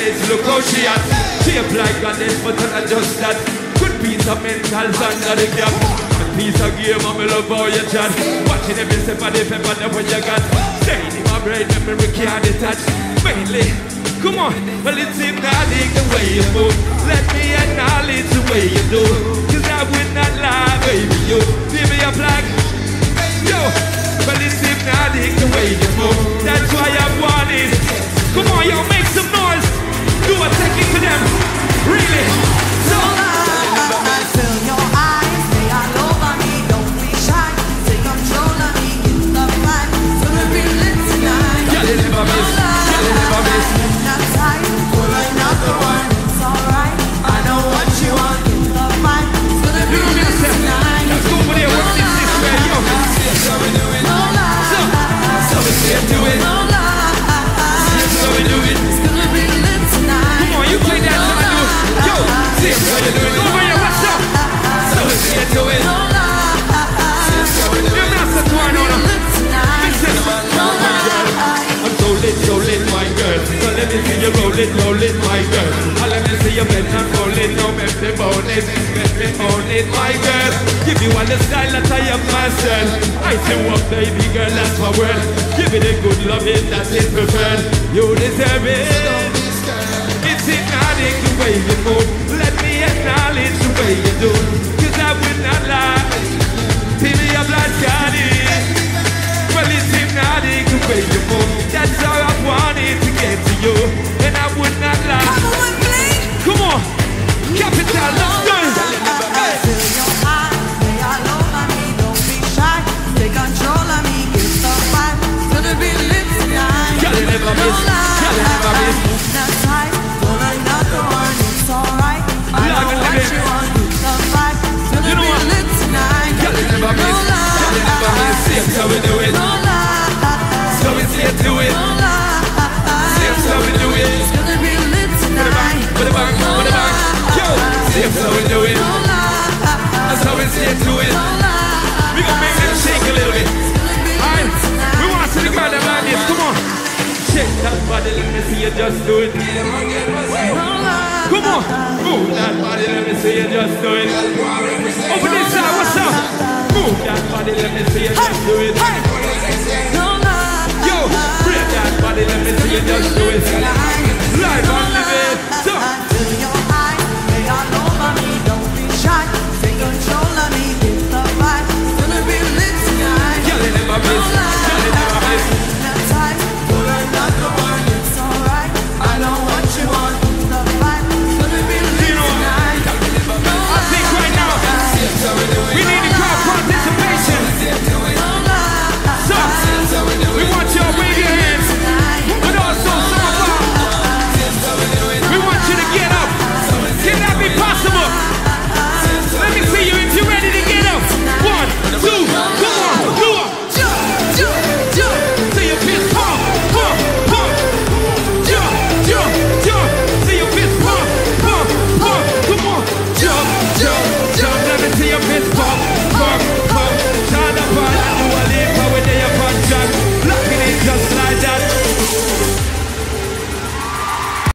manage, look how she at. Shape like goddess, but not just that. Good piece of mental under the gap. A piece of game, I'm love how you chat. Watching every step of the pepper, that what you got. Staying in my brain, memory can't detach. Mainly, come on, well it's hypnotic the way you move. Let me see you roll it, roll it, my girl. Oh, let me see you bend and roll it, no make me it, make me own it, my girl. Give you all the style that I have myself. I say what, baby girl, that's my word. Give it a good loving that is preferred. You deserve it. It's hypnotic the way you move. Let me acknowledge the way you do. into it. We gonna make them shake a little bit. Alright, we wanna see the man that man is. Come on. Shake that body, let me see you just do it. Come on, move that body, let me see you just do it.